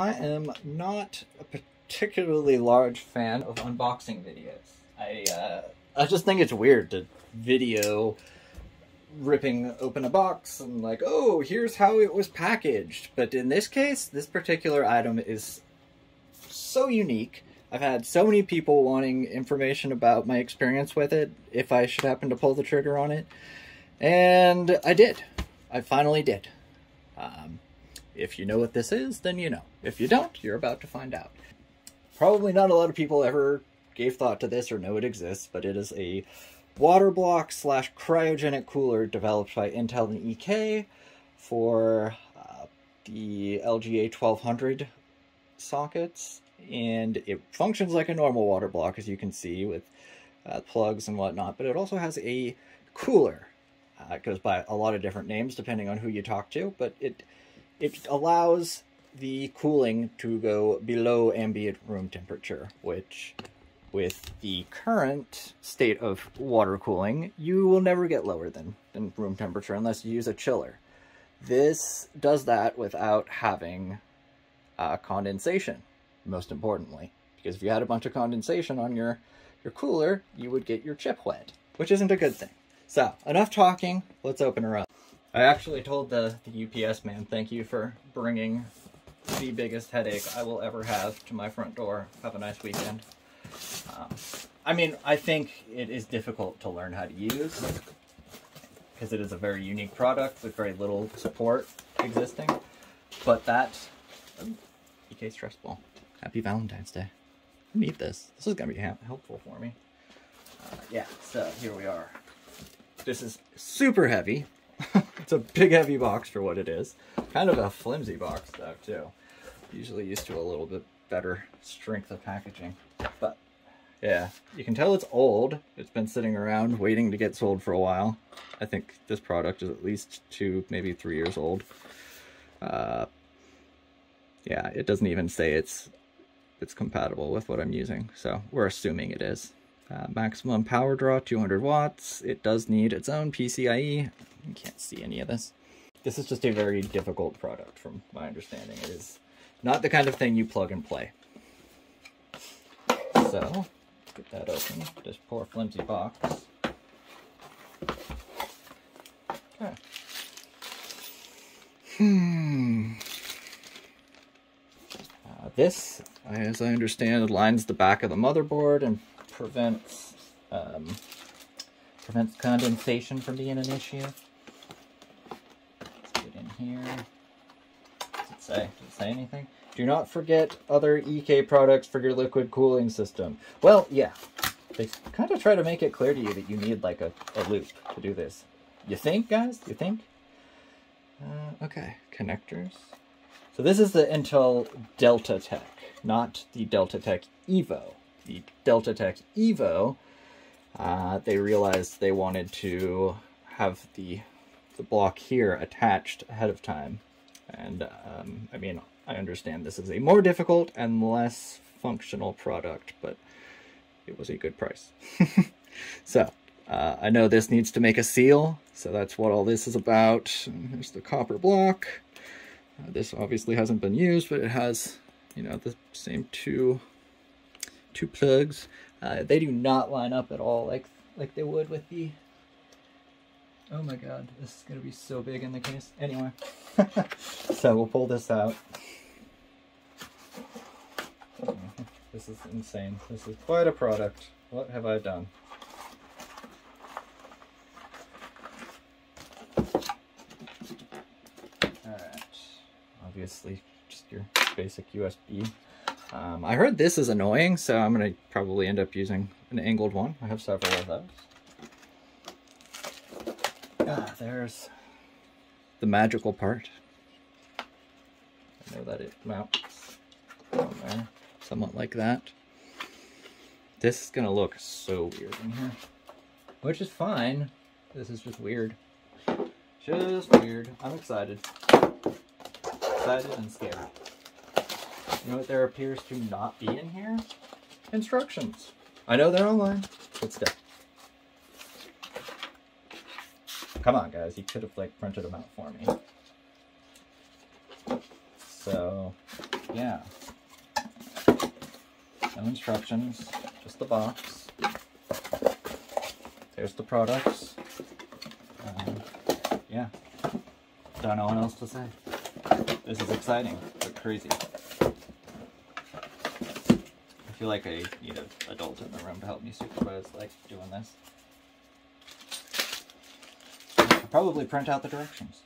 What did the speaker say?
I am not a particularly large fan of unboxing videos. I uh, I just think it's weird to video ripping open a box and like, oh, here's how it was packaged. But in this case, this particular item is so unique. I've had so many people wanting information about my experience with it, if I should happen to pull the trigger on it. And I did. I finally did. Um, if you know what this is, then you know. If you don't, you're about to find out. Probably not a lot of people ever gave thought to this or know it exists, but it is a water block slash cryogenic cooler developed by Intel and EK for uh, the LGA 1200 sockets. And it functions like a normal water block, as you can see, with uh, plugs and whatnot, but it also has a cooler. Uh, it goes by a lot of different names depending on who you talk to, but it it allows the cooling to go below ambient room temperature, which with the current state of water cooling, you will never get lower than, than room temperature unless you use a chiller. This does that without having uh, condensation, most importantly. Because if you had a bunch of condensation on your, your cooler, you would get your chip wet, which isn't a good thing. So, enough talking, let's open her up. I actually told the, the UPS man, thank you for bringing the biggest headache I will ever have to my front door. Have a nice weekend. Um, I mean, I think it is difficult to learn how to use because it is a very unique product with very little support existing. But that, EK stress ball. Happy Valentine's Day. I need this. This is going to be helpful for me. Uh, yeah, so here we are. This is super heavy. it's a big heavy box for what it is. Kind of a flimsy box though too. Usually used to a little bit better strength of packaging. But yeah, you can tell it's old. It's been sitting around waiting to get sold for a while. I think this product is at least two, maybe three years old. Uh, yeah, it doesn't even say it's it's compatible with what I'm using, so we're assuming it is. Uh, maximum power draw, 200 watts. It does need its own PCIe. You can't see any of this. This is just a very difficult product from my understanding. It is not the kind of thing you plug and play. So, get that open. This poor flimsy box. Okay. Hmm. Uh, this, as I understand, lines the back of the motherboard and prevents um, prevents condensation from being an issue. Let's get in here. Does it say? Does it say anything? Do not forget other EK products for your liquid cooling system. Well, yeah. They kind of try to make it clear to you that you need like a, a loop to do this. You think, guys? You think? Uh, okay, connectors. So this is the Intel Delta TEC, not the Delta TEC Evo the Delta TEC Evo, uh, they realized they wanted to have the the block here attached ahead of time. And um, I mean, I understand this is a more difficult and less functional product, but it was a good price. so uh, I know this needs to make a seal, so that's what all this is about. And here's the copper block. Uh, this obviously hasn't been used, but it has, you know, the same two two plugs. Uh, they do not line up at all like like they would with the... Oh my god, this is going to be so big in the case. Anyway, so we'll pull this out. This is insane. This is quite a product. What have I done? Alright. Obviously, just your basic USB um, I heard this is annoying, so I'm going to probably end up using an angled one. I have several of those. Ah, there's the magical part. I know that it mounts on there, somewhat like that. This is going to look so weird in here, which is fine. This is just weird. Just weird. I'm excited. Excited and scared. You know what there appears to not be in here? Instructions. I know they're online, but still. Come on, guys. You could have, like, printed them out for me. So, yeah. No instructions, just the box. There's the products. Um, yeah. Don't know what else to say. This is exciting, but crazy. Feel like I need an adult in the room to help me supervise like doing this. I'll probably print out the directions.